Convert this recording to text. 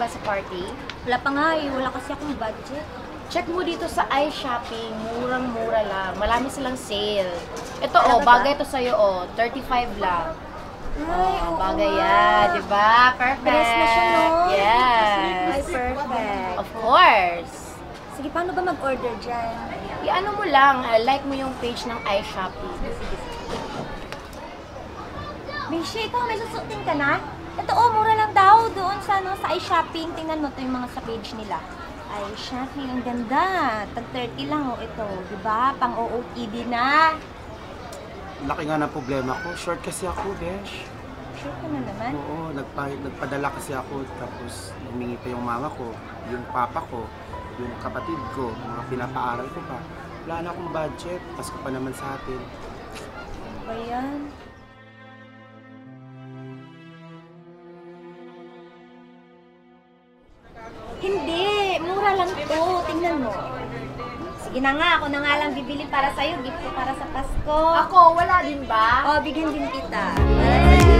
Wala pa nga eh. Wala kasi akong budget. Check mo dito sa iShopping, murang-mura lang. Marami silang sale. Ito Talaga oh, ba? bagay to sa'yo oh, 35 lang. Ay, Oh, oo bagay nga. yan, di ba? Perfect. Dress na siya, no? Ay, Yes. perfect. Of course. Sige, paano ba mag-order dyan? I-ano mo lang, uh, like mo yung page ng iShopping. Bishi, ikaw may susutin ka na? Ito oh, ano, sa iShopping. Tingnan mo to yung mga sa page nila. iShopping, ang ganda. Tag 30 lang oh ito, ba? Pang OOTD na. Laki nga ng problema ko. Short kasi ako, Besh. Sure ka na naman. Oo, nagpa, nagpadala kasi ako. Tapos humingi pa yung mama ko, yung papa ko, yung kapatid ko, mga pinapaaral ko pa. Wala na akong budget. Pasko pa naman sa atin. Ano ba yan? Mo. Sige na nga, ako na nga lang bibili para sa'yo. Gift ko para sa Pasko. Ako, wala din ba? Oh, bigyan din kita. You.